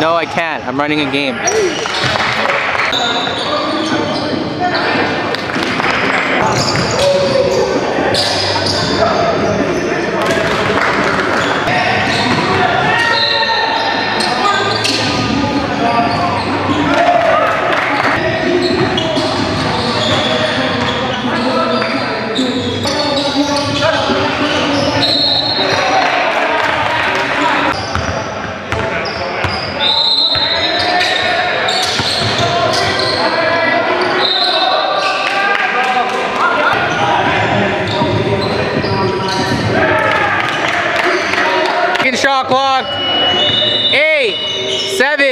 No, I can't. I'm running a game. shot clock. Eight, seven,